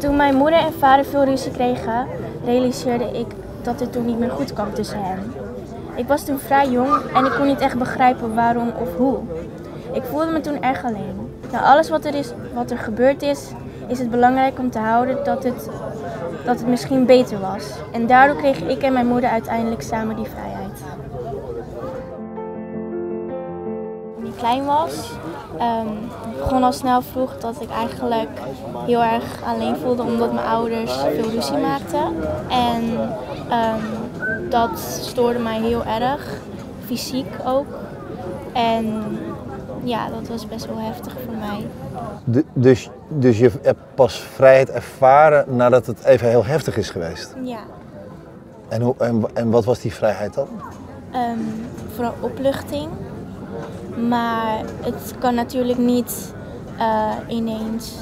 Toen mijn moeder en vader veel ruzie kregen, realiseerde ik dat het toen niet meer goed kwam tussen hen. Ik was toen vrij jong en ik kon niet echt begrijpen waarom of hoe. Ik voelde me toen erg alleen. Na alles wat er, is, wat er gebeurd is, is het belangrijk om te houden dat het, dat het misschien beter was. En daardoor kreeg ik en mijn moeder uiteindelijk samen die vrijheid. Toen ik klein was, um, begon al snel vroeg dat ik eigenlijk heel erg alleen voelde omdat mijn ouders veel ruzie maakten. En um, dat stoorde mij heel erg, fysiek ook. En ja, dat was best wel heftig voor mij. De, dus, dus je hebt pas vrijheid ervaren nadat het even heel heftig is geweest? Ja. En, hoe, en, en wat was die vrijheid dan? Um, vooral opluchting. Maar het kan natuurlijk niet uh, ineens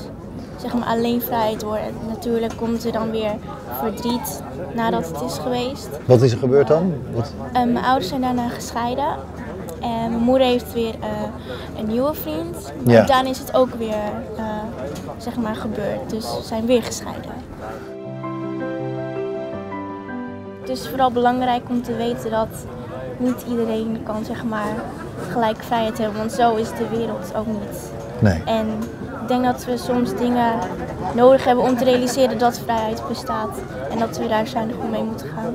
zeg maar, alleen vrijheid worden. Natuurlijk komt er dan weer verdriet nadat het is geweest. Wat is er gebeurd dan? Wat? Uh, mijn ouders zijn daarna gescheiden. En mijn moeder heeft weer uh, een nieuwe vriend. Ja. Daarna is het ook weer zeg maar, gebeurd. Dus ze zijn weer gescheiden. Het is vooral belangrijk om te weten dat niet iedereen kan zeg maar, gelijk vrijheid hebben. Want zo is de wereld ook niet. Nee. En ik denk dat we soms dingen nodig hebben om te realiseren dat vrijheid bestaat. En dat we daar zuinig mee moeten gaan.